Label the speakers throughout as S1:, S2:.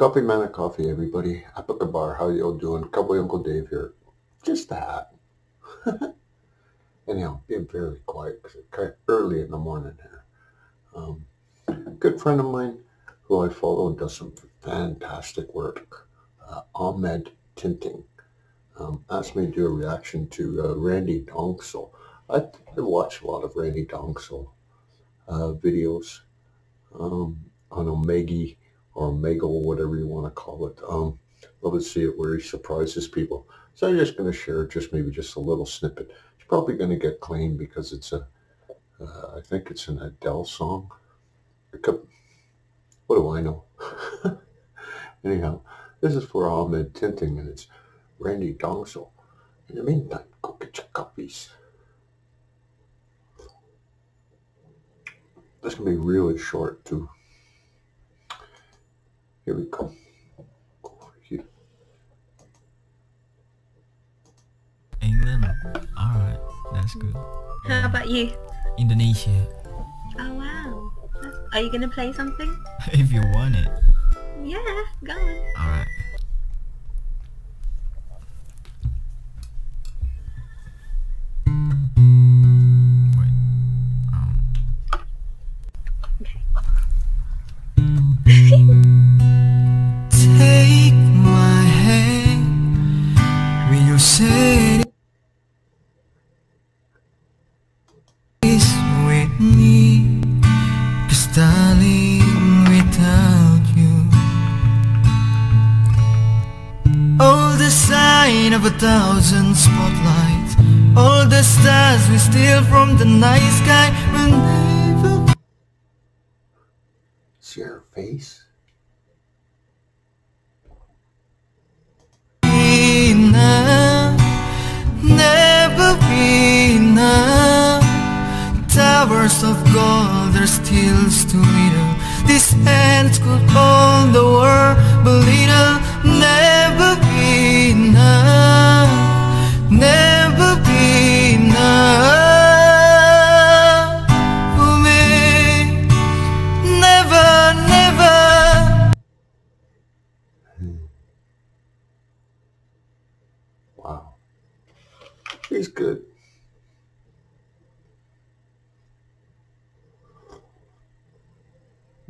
S1: Coffee Man of Coffee, everybody. Epica Bar, how y'all doing? Cowboy Uncle Dave here. Just that. Anyhow, being very quiet because it's kind of early in the morning here. Um, good friend of mine who I follow and does some fantastic work, uh, Ahmed Tinting, um, asked me to do a reaction to uh, Randy Dongseu. I, I watch a lot of Randy Dongseu uh, videos um, on Omegi or Omegle, whatever you want to call it. Um, love to see it where he surprises people. So I'm just going to share just maybe just a little snippet. It's probably going to get claimed because it's a, uh, I think it's an Adele song. Could, what do I know? Anyhow, this is for Ahmed Tinting and it's Randy Dongseu. In the meantime, go get your copies. This can be really short too. Here we go. Here.
S2: England. Alright, that's good.
S3: How about you?
S2: Indonesia.
S3: Oh wow. That's- Are you gonna play something?
S2: if you want it.
S3: Yeah, go on.
S2: Alright. Me Cause darling without you All the sign of a thousand spotlights All the stars we steal from the night sky will never
S1: See her face?
S2: Of gold are still too little. These hands could hold the world, but it'll never be enough, never be enough for me. Never, never. Hmm.
S1: Wow. He's good.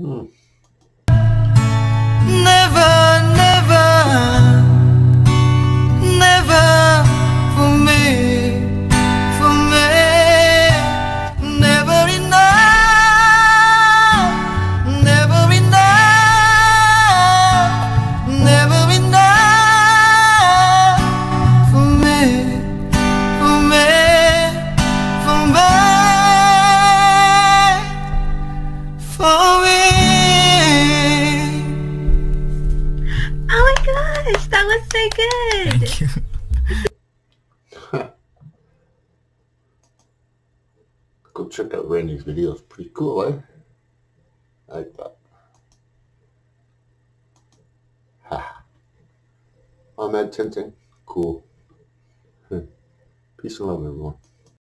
S1: Hmm.
S3: Gosh, that was so good.
S2: Thank you.
S1: Go check out Randy's videos. Pretty cool, eh? I thought. Ha. Ahmed Tinting. Cool. Peace and love, everyone.